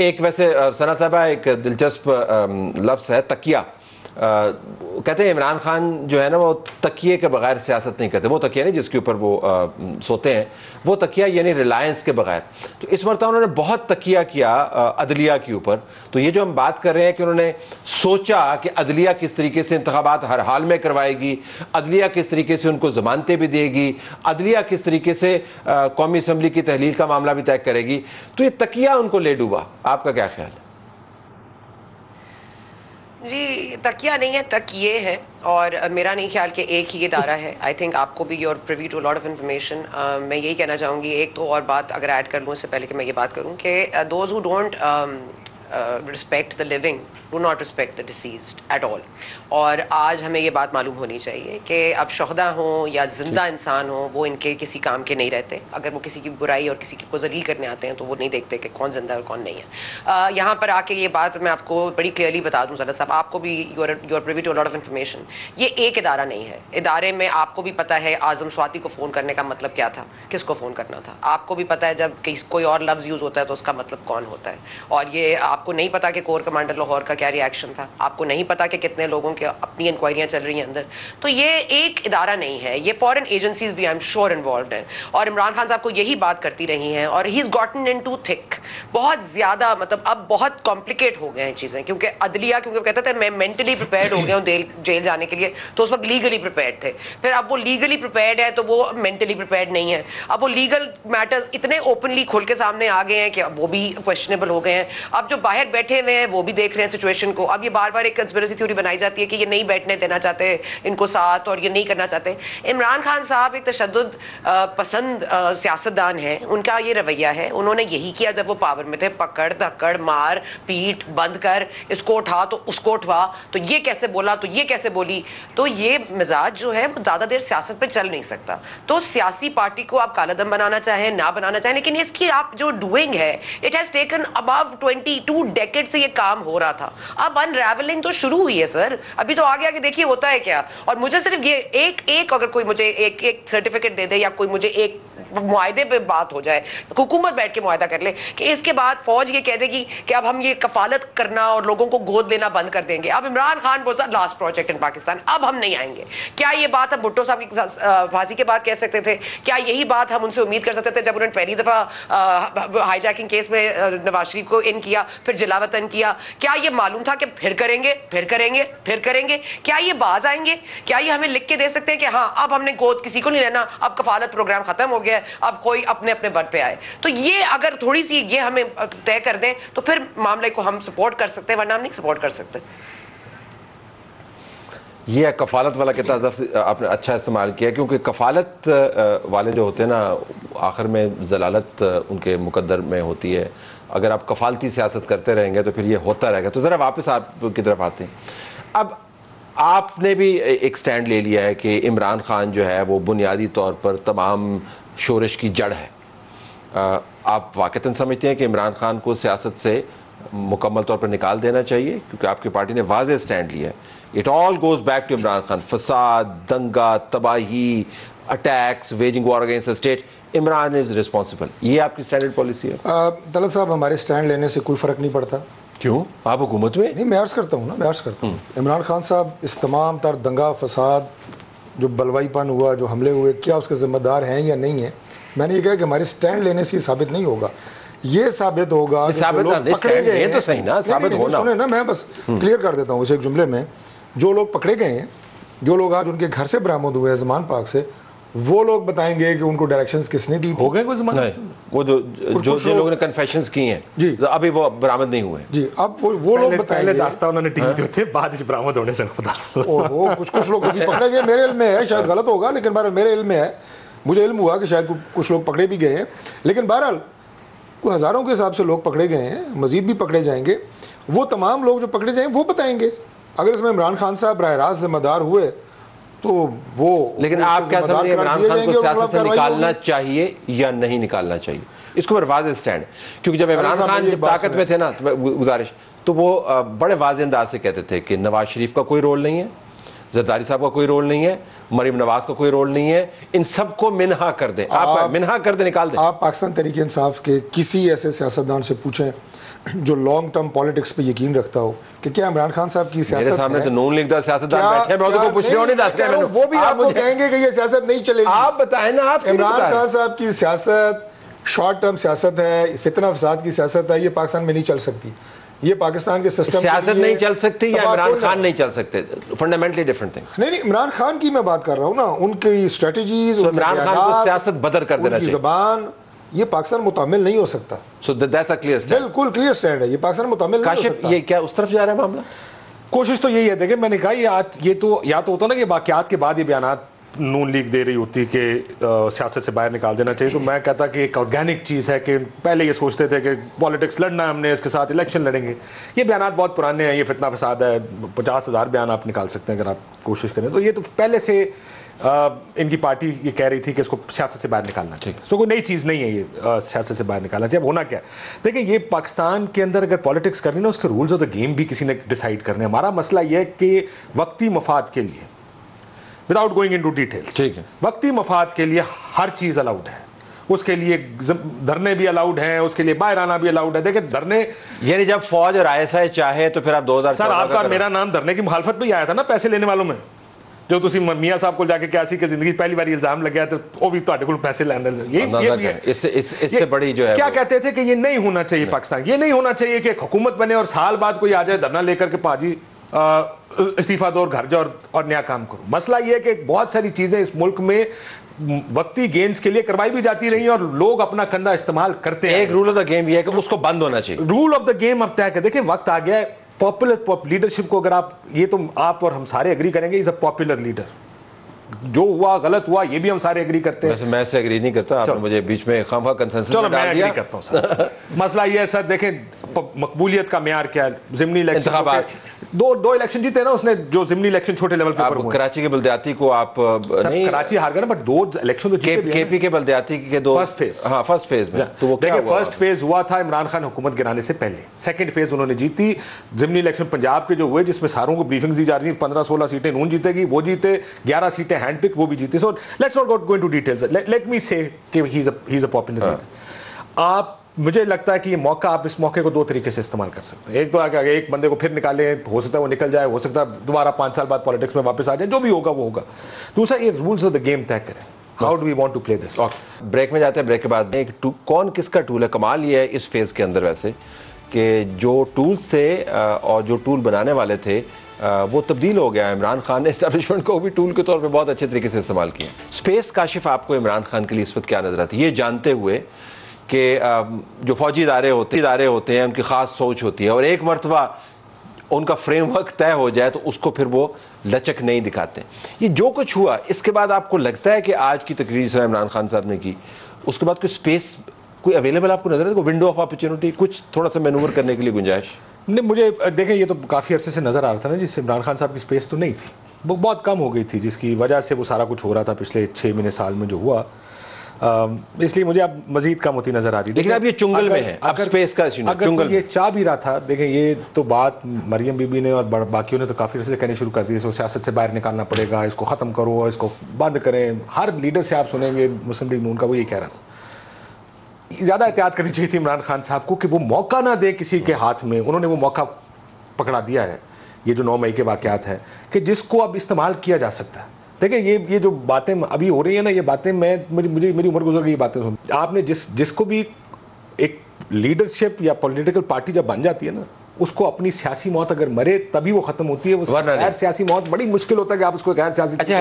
एक वैसे सना साहबा एक दिलचस्प लफ्स है तकिया। कहते हैं इमरान खान जो है ना वो तकिए के बगैर सियासत नहीं करते। वो तकिया नहीं जिसके ऊपर वो आ, सोते हैं। वो तकिया यानी रिलायंस के बगैर। तो इस मरतबा उन्होंने बहुत तकिया किया अदलिया के ऊपर। तो ये जो हम बात कर रहे हैं कि उन्होंने सोचा कि अदलिया किस तरीके से इंतबात हर हाल में करवाएगी अदलिया किस तरीके से उनको जमानतें भी देगी अदलिया किस तरीके से कौमी असम्बली की तहलील का मामला भी तय करेगी। तो ये तकिया उनको ले डूबा। आपका क्या ख्याल है? जी, तकिया नहीं है, तक ये है और मेरा नहीं ख्याल कि एक ही इदारा है। आई थिंक आपको भी your privy to lot of information मैं यही कहना चाहूँगी, एक तो और बात अगर ऐड कर लूँ, इससे पहले कि मैं ये बात करूँ कि those who don't respect the living do not respect the deceased at all और आज हमें ये बात मालूम होनी चाहिए कि अब शहदा हों या ज़िंदा इंसान हो वो इनके किसी काम के नहीं रहते। अगर वो किसी की बुराई और किसी की को जलील करने आते हैं तो वो नहीं देखते कि कौन ज़िंदा है और कौन नहीं है। यहाँ पर आके ये बात मैं आपको बड़ी क्लियरली बता दूँ सर साहब आपको भी your your privy to lot of information ये एक इदारा नहीं है। इदारे में आपको भी पता है आज़म स्वाति को फ़ोन करने का मतलब क्या था किसको फ़ोन करना था। आपको भी पता है जब कोई और लफ्ज़ यूज़ होता है तो उसका मतलब कौन होता है। और ये आपको नहीं पता कि कोर कमांडर लाहौर का क्या रिएक्शन था, आपको नहीं पता कि कितने लोगों के अपनी इंक्वायरियाँ चल रही हैं अंदर। तो ये एक इदारा नहीं है, ये फॉरन एजेंसीज भी आई एम श्योर इन्वॉल्व हैं। और इमरान खान साहब को यही बात करती रही हैं और he is gotten in to thick बहुत ज़्यादा मतलब अब बहुत कॉम्प्लिकेट हो गए हैं चीज़ें, क्योंकि अदलिया, क्योंकि कहते थे, मैं मेंटली प्रिपेयर्ड हो गया हूँ जेल जाने के लिए। तो उस वक्त लीगली प्रिपेयर्ड थे। फिर अब वो लीगली प्रिपेयर्ड है तो वो मेंटली प्रिपेयर्ड नहीं है। अब वो लीगल मैटर्स इतने ओपनली खुल के सामने आ गए हैं कि अब वो भी क्वेश्चनेबल हो गए हैं। अब जो बाहर बैठे हुए हैं, वो भी देख रहे हैं सिचुएशन को। अब ये बार बार एक कंस्पिरेसी थ्योरी बनाई जाती है कि ये नहीं बैठने देना चाहते, इनको साथ और ये नहीं करना चाहते। इमरान खान साहब एक तशद पसंद सियासतदान है, उनका ये रवैया है। उन्होंने यही किया जब वो पावर में थे, पकड़, धक्कड़, मार, पीट, बंद कर, इसको उठा तो उसको उठवा। तो ये कैसे बोला तो ये कैसे बोली? तो ये मिजाज जो है, वो ज़्यादा देर सियासत पर चल नहीं सकता। तो सियासी पार्टी को आप कालादम बनाना चाहें, ना बनाना चाहें, लेकिन इसकी आप जो डूइंग है it has taken above twenty two decade से ये काम हो रहा था। अब अनरेवलिंग तो शुरू हुई है सर अभी तो आगे आगे देखिए होता है क्या? और मुझे सिर्फ़ ये एक एक अगर कोई मुझे एक एक सर्टिफिकेट दे दे या कोई मुझे एक मुआदे पे बात हो जाए, हुकूमत बैठ के मुआदा कर ले कि इसके बाद फौज ये कह देगी कि अब हम ये कफालत करना और लोगों को गोद लेना बंद कर देंगे। अब इमरान खान बोलता लास्ट प्रोजेक्ट इन पाकिस्तान अब हम नहीं आएँगे। क्या ये बात हम भुट्टो साहब की फांसी के बाद कह सकते थे? क्या यही बात हम उनसे उम्मीद कर सकते थे जब उन्होंने पहली दफ़ा हाईजैकिंग केस में नवाज़ शरीफ को इन किया, फिर जिलावतन किया? क्या ये मालूम था कि फिर करेंगे फिर करेंगे फिर करेंगे? क्या ये बाज आएँगे? क्या ये हमें लिख के दे सकते हैं कि हाँ अब हमने गोद किसी को नहीं लेना, अब कफालत प्रोग्राम खत्म हो गया अब कोई अपने अपने बल पे आए। तो ये अगर थोड़ी सी ये हमें तय कर दें तो फिर मामले को हम सपोर्ट कर सकते हैं, वरना हम नहीं सपोर्ट कर सकते। ये कफालत वाला कितना आपने अच्छा इस्तेमाल किया, क्योंकि कफालत वाले जो होते हैं ना, आखिर में जलालत उनके मुकद्दर में होती है। अगर आप कफालती सियासत करते रहेंगे तो फिर ये होता रहेगा। तो ज़रा वापस आपकी तरफ़ आते हैं। अब आपने भी एक स्टैंड ले लिया है कि इमरान खान जो है, वो बुनियादी तौर पर तमाम शोरश की जड़ है। आप वाक़ता समझते हैं कि इमरान खान को सियासत से मुकम्मल तौर पर निकाल देना चाहिए क्योंकि आपकी पार्टी ने वाज स्टैंड लिया है। It all goes back to Imran Khan फसाद दंगा तबाही attacks waging war against state Imran is responsible ये आपकी स्टैंडर्ड पॉलिसी है। तलत साहब हमारे स्टैंड लेने से कोई फ़र्क नहीं पड़ता। क्यों? आप हुकूमत में? नहीं मैं अर्ज़ करता हूँ ना मैं अर्ज़ करता हूँ। हम्म। इमरान खान साहब इस तमाम तर दंगा फसाद जो बलवाईपन हुआ जो हमले हुए क्या उसके ज़िम्मेदार हैं या नहीं है? मैंने ये कहा कि हमारे स्टैंड लेने से साबित नहीं होगा। ये साबित होगा कि लोग पकड़े गए तो सही ना साबित होना। सुने ना मैं बस क्लियर हम्म। कर देता हूँ उस एक जुमले में। जो लोग पकड़े गए हैं जो लोग आज उनके घर से बरामद हुए हैं जमान पाक से वो लोग बताएँगे कि उनको डायरेक्शंस किसने दी हो गए कुछ वो जो जो जो लोगों ने कन्फेशंस की हैं जी। तो अभी वो बरामद नहीं हुए। जी अब वो वो लोग बताएँगे। दास्ता उन्होंने टीम जो थे बाद में बरामद होने से पता ओहो कुछ कुछ लोग अभी पकड़े गए। मेरे इल्म में है शायद गलत होगा लेकिन बहरहाल मेरे इल्म में है। मुझे इल्म हुआ कि शायद कुछ लोग पकड़े भी गए हैं। लेकिन बहरहाल कोई हज़ारों के हिसाब से लोग पकड़े गए हैं मज़ीद भी पकड़े जाएँगे। वो तमाम लोग जो पकड़े जाएँगे वो बताएँगे। अगर इसमें इमरान खान साहब बरह रास्त जिम्मेदार हुए तो वो लेकिन आप क्या समझते इमरान खान को सियासत से निकालना चाहिए या नहीं निकालना चाहिए? इसको पर वाज स्टैंड। क्योंकि जब इमरान खान जब ताकत में थे ना तो गुजारिश। तो वो बड़े वाज अंदाज से कहते थे कि नवाज़ शरीफ का कोई रोल नहीं है जरदारी साहब का कोई रोल नहीं है मरीम नवाज़ का कोई रोल नहीं है। इन सबको मिनहा कर दें। आप, आप- मिनहा कर दें निकाल दें। आप पाकिस्तान तरीके इंसाफ के किसी ऐसे सियासतदान से पूछें जो लॉन्ग टर्म पॉलिटिक्स पे यकीन रखता हो कि क्या इमरान खान साहब की सियासत सामने तो नून लीग दा सियासतदान बैठे हैं मैं उनको पूछ रहा हूँ नहीं दस रहा हूँ, वो भी आपको कहेंगे कि ये सियासत नहीं चलेगी। आप बताएँ ना आप इमरान खान साहब की सियासत शॉर्ट टर्म सियासत है फितना फसाद की सियासत है ये पाकिस्तान में नहीं चल सकती। ये पाकिस्तान के सिस्टम सियासत नहीं चल सकती या इमरान खान नहीं चल सकते। फंडामेंटली डिफरेंट थिंग नहीं नहीं इमरान खान की मैं बात कर रहा हूँ ना। उनकी स्ट्रेटजीज So, इमरान खान को सियासत बदर कर देना उनकी चाहिए। जबान ये पाकिस्तान मुतामिल नहीं हो सकता। So that's a clear step बिल्कुल क्लियर स्टैंड है। ये पाकिस्तान मुतामिल नहीं हो सकता। ये क्या उस तरफ़ जा रहा है मामला? कोशिश तो यही है। देखिए मैंने कहा ये आज ये तो या तो होता ना कि बाकियात के बाद ये बयान नून लीग दे रही होती कि सियासत से बाहर निकाल देना चाहिए। तो मैं कहता कि एक ऑर्गेनिक चीज़ है कि पहले ये सोचते थे कि पॉलिटिक्स लड़ना है हमने इसके साथ इलेक्शन लड़ेंगे। ये बयान बहुत पुराने हैं ये फितना फसाद है। पचास हज़ार बयान आप निकाल सकते हैं अगर आप कोशिश करें। तो ये तो पहले से अ, इनकी पार्टी ये कह रही थी कि इसको सियासत से बाहर निकालना चाहिए। सो कोई नई चीज़ नहीं है ये सियासत से बाहर निकालना चाहिए। अब होना क्या? देखिए ये पाकिस्तान के अंदर अगर पॉलिटिक्स करनी ना उसके रूल्स ऑफ़ द गेम भी किसी ने डिसाइड करने हमारा मसला ये है कि वक्ती मफाद के लिए Without going into details ठीक है। वक्ती मफाद के लिए हर चीज़ अलाउड है उसके लिए जम- धरने भी अलाउड हैं उसके लिए बाहर आना भी अलाउड है देखिए धरने यानी जब फौज और आईएसआई चाहे तो फिर आप 2014 सर आपका का मेरा नाम धरने की मुखालफत भी आया था ना पैसे लेने वालों में जो ਤੁਸੀਂ मियाँ साहब को जाके कैसी कि जिंदगी पहली बार इल्जाम लग गया तो वो भी ਤੁਹਾਡੇ ਕੋਲ पैसे ਲੈਣ ਦੇ ये अंदाजा ये भी करें। है इससे इस, इससे ये- बड़ी जो है क्या वो- कहते थे कि ये नहीं होना चाहिए पाकिस्तान ये नहीं होना चाहिए कि एक हुकूमत बने और साल बाद कोई आ जाए धरना लेकर के पाजी अ, इस्तीफा दो और घर जाओ और, नया काम करो। मसला यह है कि बहुत सारी चीज़ें इस मुल्क में वक्ती गेंस के लिए करवाई भी जाती रही हैं और लोग अपना कंधा इस्तेमाल करते हैं। एक रूल ऑफ़ द गेम यह है कि उसको बंद होना चाहिए। रूल ऑफ़ द गेम अब तय कर देखिए वक्त आ गया है पॉपुलर लीडरशिप को अगर आप ये तो आप और हम सारे एग्री करेंगे इज़ अ पॉपुलर लीडर जो हुआ गलत हुआ ये भी हम सारे एग्री करते हैं। मैं से एग्री नहीं करता आपने मुझे बीच में खामा कंसेंसस चलो में एग्री करता हूँ सर। मसला ये है सर देखें मकबूलियत का म्यार क्या है? जिमनी इलेक्शन दो दो इलेक्शन जीते ना उसने जो जिमनी इलेक्शन छोटे लेवल पे ऊपर कराची के बलदियाती को आप नहीं कराची हार गए ना बट दो इलेक्शन तो जीते केपी के बलदियाती के दो First phase। हाँ फ़र्स्ट फ़ेज़ में। तो वो देखिए फ़र्स्ट फ़ेज़ हुआ था इमरान खान हुकूमत गिराने से पहले। सेकंड फ़ेज़ उन्होंने जीती। जिमनी इलेक्शन पंजाब के जो हुए जिसमें सारों को ब्रीफिंग दी जा रही है पंद्रह सोलह सीटें नून जीतेगी वो जीते ग्यारह सीटें हैंड पिक वो भी जीते so let's not go into details let me say कि he is a popular leader आप मुझे लगता है कि ये मौका आप इस मौके को दो तरीके से इस्तेमाल कर सकते हैं। एक तो आगे एक बंदे को फिर निकाले हो सकता है वो निकल जाए हो सकता है दोबारा पाँच साल बाद पॉलिटिक्स में वापस आ जाए जो भी होगा वो होगा। दूसरा ये रूल्स ऑफ़ द गेम तय करें। How do we want to play this break में जाते हैं ब्रेक के बाद एक टू- कौन किसका टूल है? कमाल ये है इस फ़ेज़ के अंदर वैसे कि जो टूल्स थे और जो टूल बनाने वाले थे वो तब्दील हो गया इमरान खान ने इस्टेब्लिशमेंट को भी टूल के तौर पर बहुत अच्छे तरीके से इस्तेमाल किया। स्पेस काशिफ आपको इमरान खान के लिए इस वक्त क्या नज़र आती है? ये जानते हुए कि जो फौजी इदारे होते इदारे होते हैं, उनकी ख़ास सोच होती है और एक मरतबा उनका फ्रेमवर्क तय हो जाए तो उसको फिर वो लचक नहीं दिखाते। ये जो कुछ हुआ, इसके बाद आपको लगता है कि आज की तकरीर जिस इमरान खान साहब ने की। उसके बाद कोई स्पेस कोई अवेलेबल आपको नज़र है? विंडो ऑफ़ अपॉर्चुनिटी कुछ थोड़ा सा मैनूवर करने के लिए गुंजाइश। नहीं मुझे देखें ये तो काफ़ी अरसे से नज़र आ रहा था ना जिससे इमरान खान साहब की स्पेस तो नहीं थी। वो बहुत कम हो गई थी जिसकी वजह से वो सारा कुछ हो रहा था पिछले छः महीने साल में जो हुआ। इसलिए मुझे अब मजीद कम होती नज़र आ रही। लेकिन अब ये चुंगल में है, अब space का अगर चुंगल ये चाह भी रहा था देखें ये तो बात मरियम बीबी ने और बाकियों ने तो काफ़ी अरसे कहनी शुरू कर दी इसको सियासत से बाहर निकालना पड़ेगा इसको ख़त्म करो इसको बंद करें। हर लीडर से आप सुनेंगे मुस्लिम लीग नून का वो ये कह रहा था। ज़्यादा एहतियात करनी चाहिए थी इमरान खान साहब को कि वो मौका ना दे किसी के हाथ में। उन्होंने वो मौका पकड़ा दिया है। ये जो नौ मई के वाकयात है कि जिसको अब इस्तेमाल किया जा सकता है। देखिए ये ये जो बातें अभी हो रही है ना ये बातें मैं मेरी मुझे मेरी उम्र गुजर गई बातें सुन। आपने जिस जिसको भी एक लीडरशिप या पॉलिटिकल पार्टी जब बन जाती है ना उसको अपनी सियासी मौत अगर मरे तभी वो खत्म होती है। वो गैर सियासी मौत बड़ी मुश्किल होता है कि आप उसको गैर सियासी अच्छा